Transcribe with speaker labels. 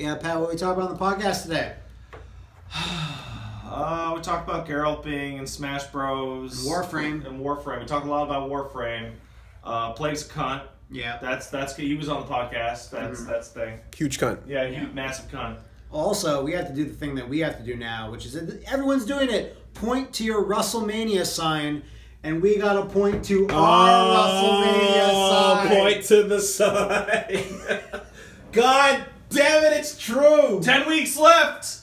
Speaker 1: Yeah, Pat, what we talk about on the podcast today?
Speaker 2: Uh, we talked about Geralt being in Smash Bros.
Speaker 1: Warframe.
Speaker 2: And Warframe. We talked a lot about Warframe. Uh, Plague's cunt.
Speaker 1: Yeah.
Speaker 2: That's that's. He was on the podcast. That's
Speaker 1: Mm-hmm.
Speaker 2: that's the thing.
Speaker 3: Huge cunt.
Speaker 2: Yeah, he, massive cunt.
Speaker 1: Also, we have to do the thing that we have to do now, which is that everyone's doing it. Point to your WrestleMania sign, and we got to point to our WrestleMania sign.
Speaker 3: point to the side. God damn it, it's true.
Speaker 2: Ten weeks left.